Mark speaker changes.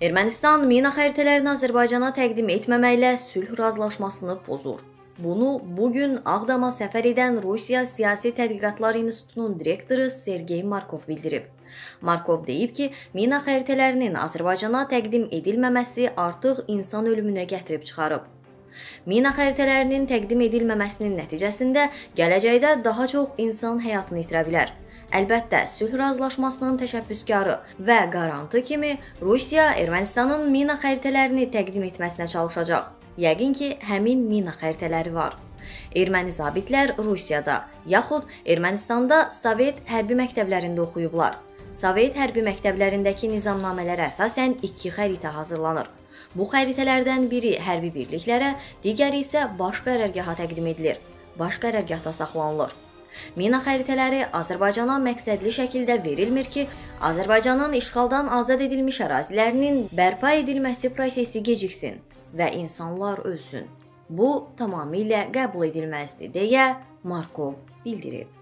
Speaker 1: Ermənistan mina xəritələrini Azərbaycana təqdim etməməklə sülh razılaşmasını pozur. Bunu bu gün Ağdama səfər edən Rusiya Siyasi Tədqiqatlar İnstitutunun direktoru Sergey Markov bildirib. Markov deyib ki, mina xəritələrinin Azərbaycana təqdim edilməməsi artıq insan ölümünə gətirib çıxarıb. Mina xəritələrinin təqdim edilməməsinin nəticəsində gələcəkdə daha çox insan həyatını itirə bilər. Əlbəttə, sülh razılaşmasının təşəbbüskarı və qarantı kimi Rusiya Ermənistanın mina xəritələrini təqdim etməsinə çalışacaq. Yəqin ki, həmin mina xəritələri var. Erməni zabitlər Rusiyada, yaxud Ermənistanda Sovet hərbi məktəblərində oxuyublar. Sovet hərbi məktəblərindəki nizamnamələrə əsasən iki xəritə hazırlanır. Bu xəritələrdən biri hərbi birliklərə, digəri isə baş qərargaha təqdim edilir. Baş qərargahda saxlanılır. Mina xəritələri Azərbaycana məqsədli şəkildə verilmir ki, Azərbaycanın işğaldan azad edilmiş ərazilərinin bərpa edilməsi prosesi geciksin və insanlar ölsün. Bu tamamilə qəbul edilməzdir deyə Markov bildirib.